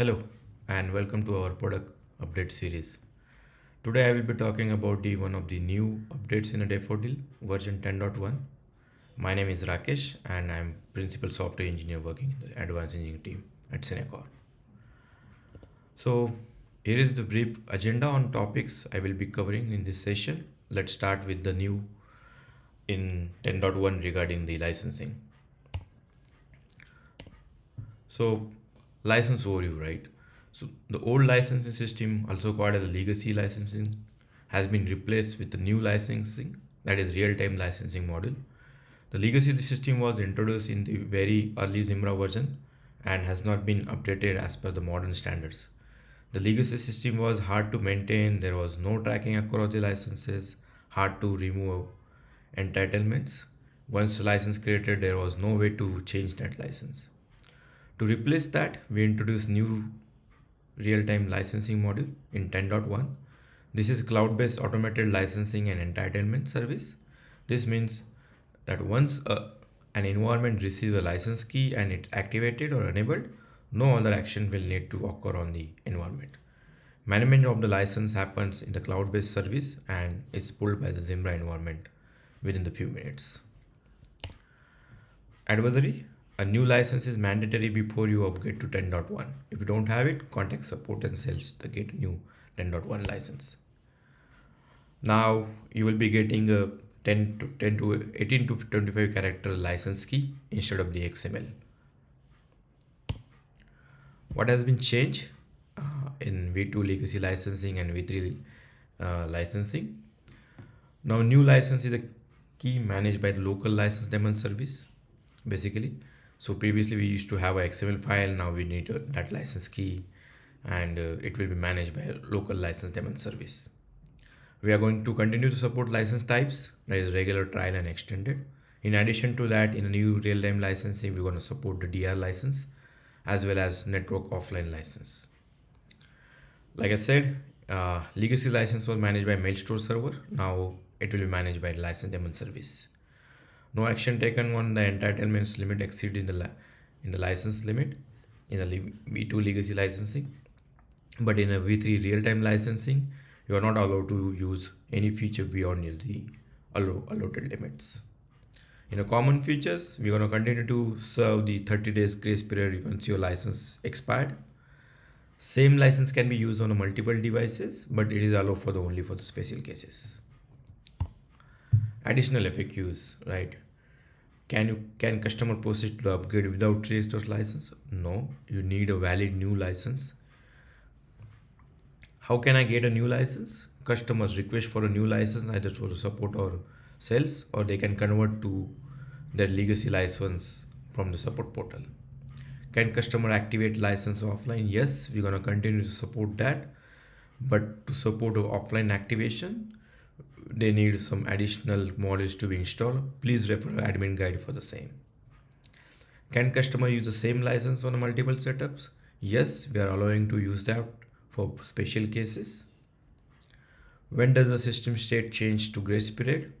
Hello and welcome to our product update series. Today I will be talking about the one of the new updates in a Daffodil version 10.1. My name is Rakesh and I'm principal software engineer working in the advanced engineering team at Synacor. So here is the brief agenda on topics I will be covering in this session. Let's start with the new in 10.1 regarding the licensing. So license overview, right? So the old licensing system, also called as legacy licensing, has been replaced with the new licensing, that is real-time licensing model. The legacy system was introduced in the very early Zimbra version and has not been updated as per the modern standards. The legacy system was hard to maintain, there was no tracking across the licenses, hard to remove entitlements. Once the license created, there was no way to change that license. To replace that, we introduce new real-time licensing module in 10.1. This is cloud-based automated licensing and entitlement service. This means that once a, an environment receives a license key and it's activated or enabled, no other action will need to occur on the environment. Management of the license happens in the cloud-based service and is pulled by the Zimbra environment within the few minutes. Advisory a new license is mandatory before you upgrade to 10.1. If you don't have it, contact support and sales to get a new 10.1 license. Now you will be getting a 10 to 10 to 18 to 25 character license key instead of the XML. What has been changed uh, in V2 legacy licensing and V3 uh, licensing? Now new license is a key managed by the local license daemon service basically so previously we used to have a xml file now we need that license key and uh, it will be managed by a local license daemon service. We are going to continue to support license types that is regular trial and extended. In addition to that in a new real-time licensing we're going to support the dr license as well as network offline license. Like i said uh, legacy license was managed by mailstore server now it will be managed by license daemon service no action taken when the entitlements limit exceed in the in the license limit in the v2 legacy licensing. But in a v3 real-time licensing you are not allowed to use any feature beyond the allo allotted limits. In a common features we're going to continue to serve the 30 days grace period once your license expired. Same license can be used on multiple devices but it is allowed for the only for the special cases additional FAQs, right? Can you can customer proceed to upgrade without trace license? No, you need a valid new license. How can I get a new license? Customers request for a new license either for support or sales, or they can convert to their legacy license from the support portal. Can customer activate license offline? Yes, we're gonna continue to support that. But to support offline activation, they need some additional modules to be installed, please refer admin guide for the same. Can customer use the same license on multiple setups? Yes, we are allowing to use that for special cases. When does the system state change to grace period?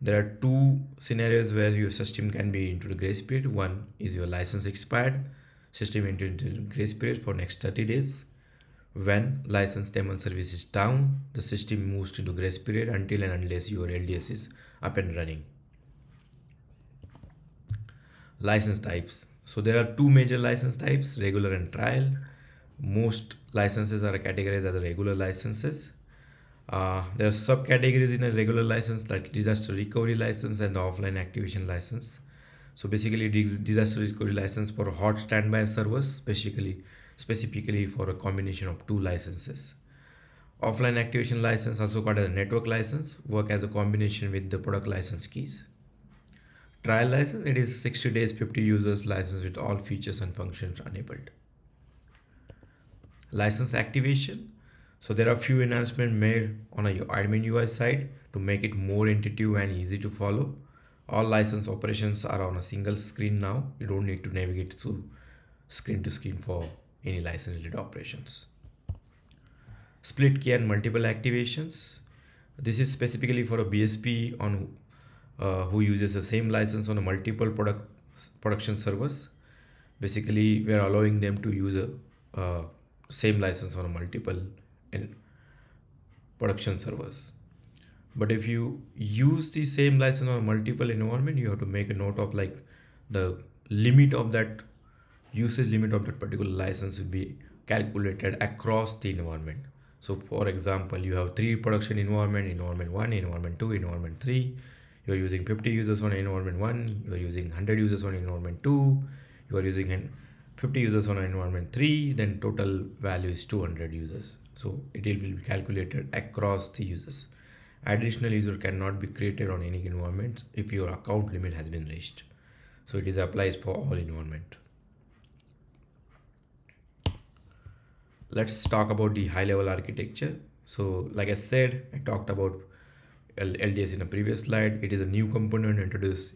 There are two scenarios where your system can be into the grace period. One is your license expired, system into grace period for next 30 days when license daemon service is down, the system moves into grace period until and unless your LDS is up and running. License types. So there are two major license types, regular and trial. Most licenses are categorized as regular licenses. Uh, there are subcategories in a regular license like disaster recovery license and the offline activation license. So basically disaster recovery license for hot standby servers, basically specifically for a combination of two licenses. Offline activation license, also called as a network license, work as a combination with the product license keys. Trial license, it is 60 days, 50 users license with all features and functions enabled. License activation. So there are few enhancements made on a admin UI side to make it more intuitive and easy to follow. All license operations are on a single screen now. You don't need to navigate through screen to screen for any license related operations. Split key and multiple activations. This is specifically for a BSP on uh, who uses the same license on a multiple product production servers. Basically, we are allowing them to use a uh, same license on multiple in production servers. But if you use the same license on multiple environment, you have to make a note of like the limit of that usage limit of that particular license will be calculated across the environment. So for example, you have three production environment, environment one, environment two, environment three. You're using 50 users on environment one, you're using 100 users on environment two, you are using 50 users on environment three, then total value is 200 users. So it will be calculated across the users. Additional user cannot be created on any environment if your account limit has been reached. So it is applies for all environment. Let's talk about the high level architecture. So like i said i talked about lds in a previous slide. It is a new component introduced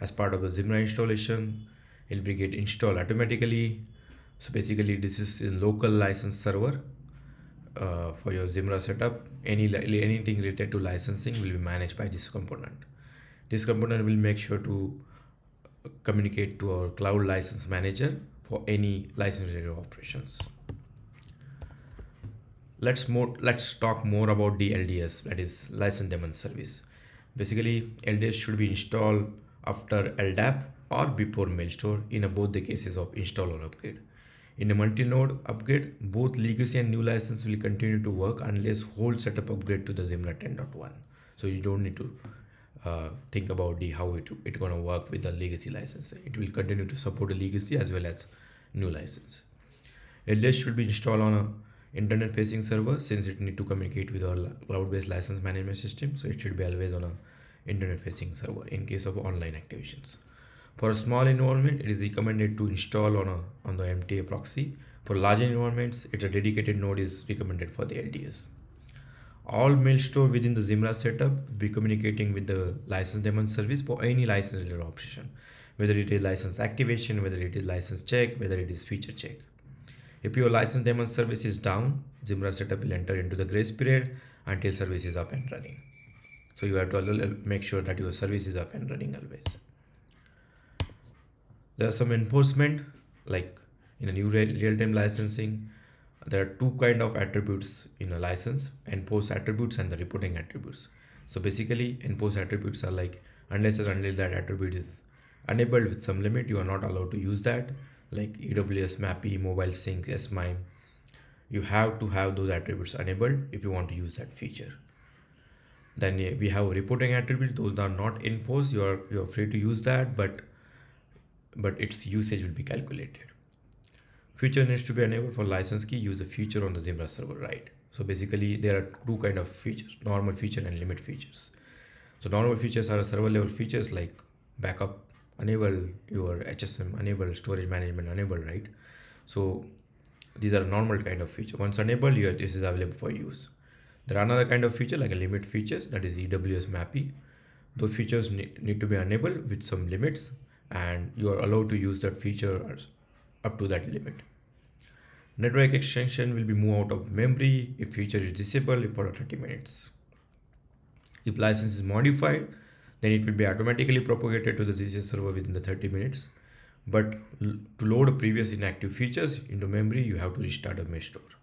as part of the zimbra installation. It will get installed automatically. So basically this is a local license server uh, for your zimbra setup. Any anything related to licensing will be managed by this component. This component will make sure to communicate to our cloud license manager for any license related operations let's more let's talk more about the LDS that is license daemon service. Basically LDS should be installed after LDAP or before Mailstore in both the cases of install or upgrade. In a multi-node upgrade both legacy and new license will continue to work unless whole setup upgrade to the Zimbra 10.1 so you don't need to uh, think about the how it it gonna work with the legacy license. It will continue to support the legacy as well as new license. LDS should be installed on a internet facing server since it need to communicate with our cloud-based license management system so it should be always on a internet facing server in case of online activations. For a small environment it is recommended to install on a on the mta proxy. For larger environments a dedicated node is recommended for the lds all mail store within the zimbra setup will be communicating with the license daemon service for any license related operation whether it is license activation whether it is license check whether it is feature check if your license daemon service is down, Zimbra setup will enter into the grace period until service is up and running. So you have to make sure that your service is up and running always. There are some enforcement like in a new real-time licensing. There are two kind of attributes in a license, enforce attributes and the reporting attributes. So basically enforce attributes are like unless or until that attribute is enabled with some limit, you are not allowed to use that like EWS MAPI, Mobile Sync, SMIME. You have to have those attributes enabled if you want to use that feature. Then we have reporting attributes. Those are not enforced. You are you are free to use that, but but its usage will be calculated. Feature needs to be enabled for license key. Use the feature on the Zimbra server, right? So basically, there are two kind of features: normal feature and limit features. So normal features are server level features like backup enable your HSM, enable storage management, enable, right? So these are normal kind of feature. Once enabled, your this is available for use. There are another kind of feature like a limit features that is EWS MAPI. Those features need, need to be enabled with some limits and you are allowed to use that feature up to that limit. Network extension will be moved out of memory if feature is disabled for 30 minutes. If license is modified, then it will be automatically propagated to the ZCS server within the 30 minutes. But to load previous inactive features into memory, you have to restart a mesh store.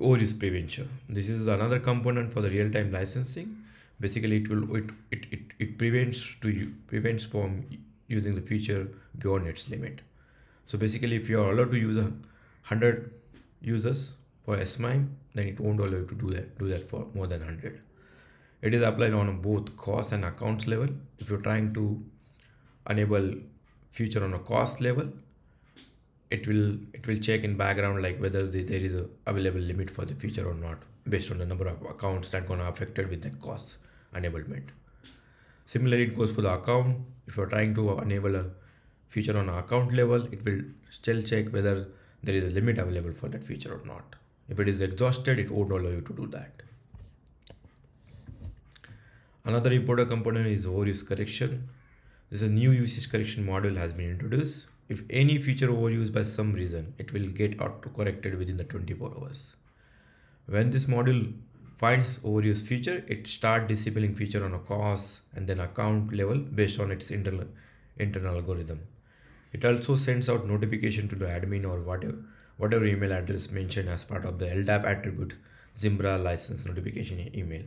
Overuse prevention. This is another component for the real-time licensing. Basically, it will it, it, it, it prevents to you prevents from using the feature beyond its limit. So basically, if you are allowed to use a hundred users for SMIME, then it won't allow you to do that do that for more than hundred it is applied on both COS and accounts level. If you're trying to enable feature on a COS level it will it will check in background like whether the, there is a available limit for the feature or not based on the number of accounts that gonna affected with that COS enablement. Similarly it goes for the account. If you're trying to enable a feature on account level it will still check whether there is a limit available for that feature or not. If it is exhausted it won't allow you to do that Another important component is overuse correction. This is a new usage correction module has been introduced. If any feature overused by some reason, it will get auto corrected within the 24 hours. When this module finds overuse feature, it start disabling feature on a COS and then account level based on its internal internal algorithm. It also sends out notification to the admin or whatever whatever email address mentioned as part of the LDAP attribute Zimbra license notification email.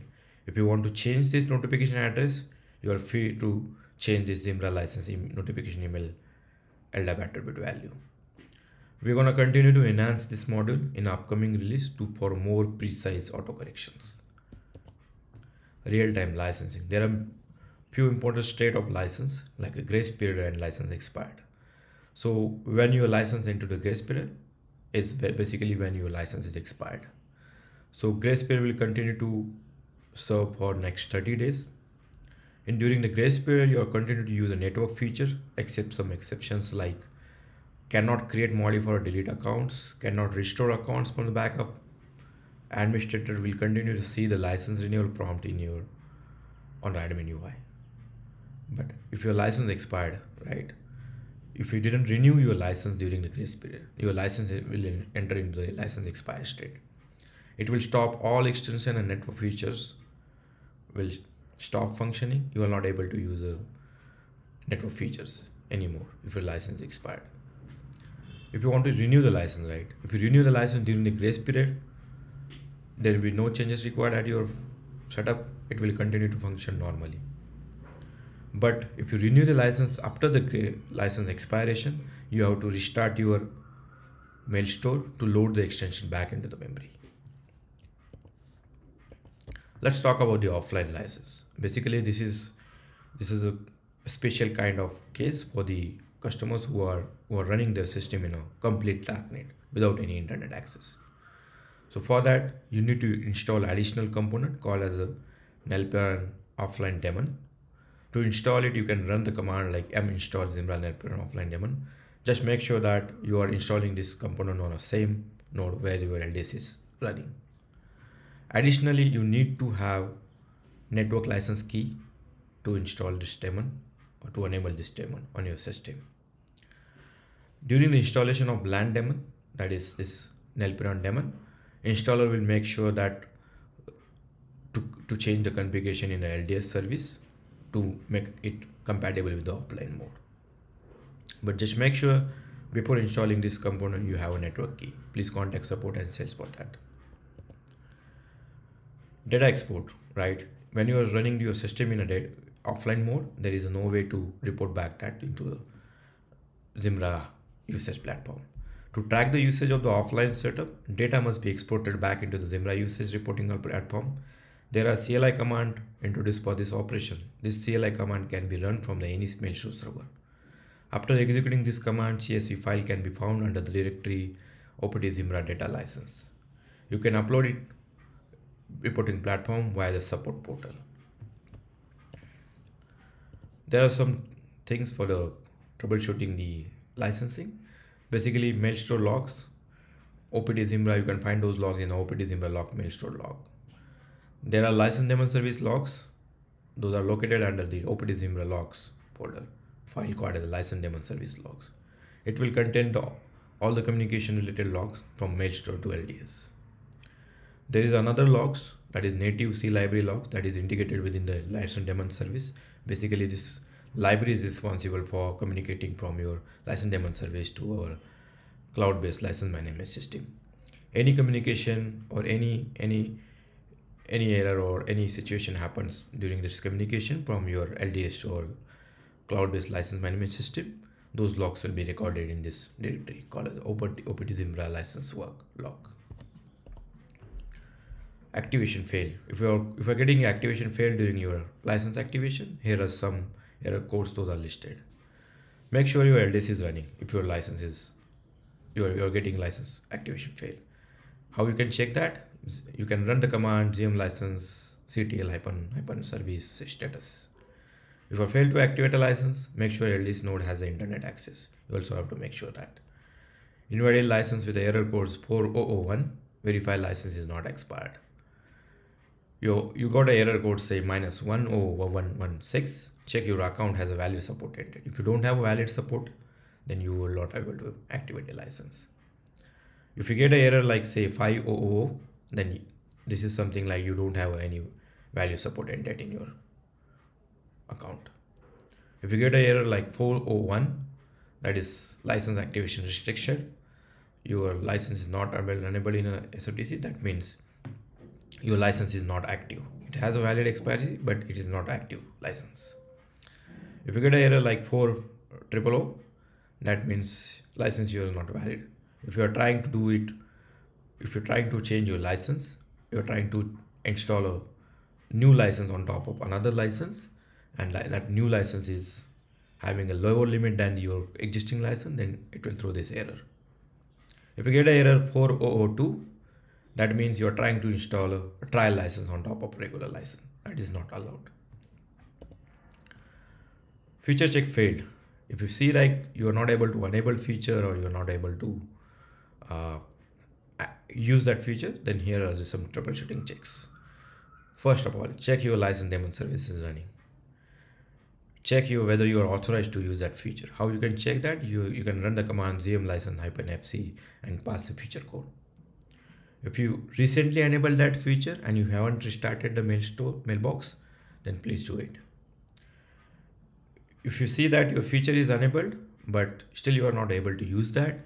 If you want to change this notification address, you are free to change this Zimbra license notification email LDAP attribute value. We're going to continue to enhance this module in upcoming release to for more precise auto corrections. Real-time licensing. There are few important state of license like a grace period and license expired. So when your license into the grace period is basically when your license is expired. So grace period will continue to serve for next 30 days. And during the grace period, you are continue to use a network feature, except some exceptions like cannot create, modify or delete accounts, cannot restore accounts from the backup. Administrator will continue to see the license renewal prompt in your on the admin UI. But if your license expired, right? If you didn't renew your license during the grace period, your license will enter into the license expired state. It will stop all extension and network features will stop functioning. You are not able to use the network features anymore if your license expired. If you want to renew the license, right? If you renew the license during the grace period, there will be no changes required at your setup. It will continue to function normally. But if you renew the license after the license expiration, you have to restart your mail store to load the extension back into the memory. Let's talk about the offline license. Basically, this is this is a special kind of case for the customers who are who are running their system in a complete darknet without any internet access. So for that, you need to install additional component called as a Nalpeiron offline daemon to install it, you can run the command like m install Zimbra Nalpeiron offline daemon. Just make sure that you are installing this component on the same node where your LDS is running. Additionally, you need to have network license key to install this daemon or to enable this daemon on your system. During the installation of LAN daemon, that is this Nalpeiron daemon, installer will make sure that to, to change the configuration in the LDS service to make it compatible with the offline mode. But just make sure before installing this component, you have a network key. Please contact support and sales for that. Data export, right? When you are running your system in a dead offline mode, there is no way to report back that into the Zimbra usage platform. To track the usage of the offline setup, data must be exported back into the Zimbra usage reporting platform there are CLI command introduced for this operation. This CLI command can be run from the any mailstore server. After executing this command, CSV file can be found under the directory OPT Zimbra data license. You can upload it reporting platform via the support portal. There are some things for the troubleshooting the licensing. Basically, mailstore logs, OPT Zimbra, you can find those logs in OPT Zimbra log mailstore log. There are license daemon service logs. Those are located under the OPT Zimbra logs folder, file called as license daemon service logs. It will contain the, all the communication related logs from Mailstore to LDS. There is another logs that is native C library logs that is integrated within the license daemon service. Basically, this library is responsible for communicating from your license daemon service to our cloud-based license management system. Any communication or any any any error or any situation happens during this communication from your LDS or cloud-based license management system, those logs will be recorded in this directory called as OPT, OPT Zimbra license work log. Activation fail. If you're if you're getting activation fail during your license activation, here are some error codes. Those are listed. Make sure your LDS is running. If your license is you're you're getting license activation fail. How you can check that? you can run the command zm license ctl hyphen hyphen service status. If you fail to activate a license, make sure LDS node has internet access. You also have to make sure that. Invalid license with error codes 4001, verify license is not expired. You, you got a error code say minus 10116, check your account has a valid support entered. If you don't have a valid support, then you will not able to activate a license. If you get an error like say 500, then this is something like you don't have any value support entered in your account if you get an error like 401 that is license activation restriction your license is not enabled in a SFDC that means your license is not active. It has a valid expiry but it is not active license. If you get an error like 4 triple O that means license year is not valid. If you are trying to do it if you're trying to change your license you're trying to install a new license on top of another license and that new license is having a lower limit than your existing license then it will throw this error. If you get an error 4002 that means you're trying to install a, trial license on top of regular license. That is not allowed. Feature check failed. If you see like you are not able to enable feature or you're not able to uh, use that feature then here are some troubleshooting checks. First of all check your license daemon service is running. Check you whether you are authorized to use that feature. How you can check that? You you can run the command zm license hyphen fc and pass the feature code if you recently enabled that feature and you haven't restarted the mail store mailbox then please do it. If you see that your feature is enabled but still you are not able to use that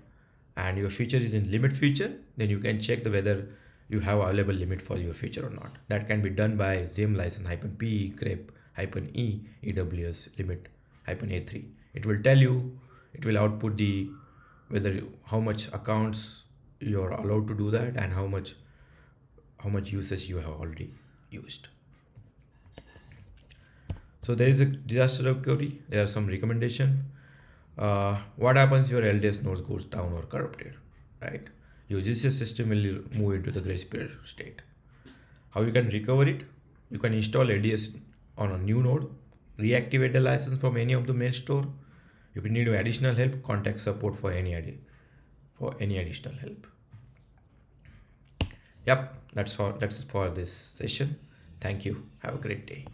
and your feature is in limit feature then you can check the whether you have available limit for your feature or not. That can be done by zm license hyphen p grep hyphen e ews limit hyphen a3 it will tell you it will output the whether you, how much accounts you're allowed to do that and how much how much usage you have already used so there is a disaster recovery there are some recommendation uh, what happens your LDS nodes goes down or corrupted, right? Your ZCS system will move into the grace period state. How you can recover it? You can install LDS on a new node, reactivate the license from any of the mail store. If you need additional help, contact support for any idea for any additional help. Yep, that's for that's for this session. Thank you. Have a great day.